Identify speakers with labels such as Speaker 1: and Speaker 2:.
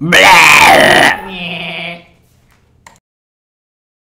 Speaker 1: Blah!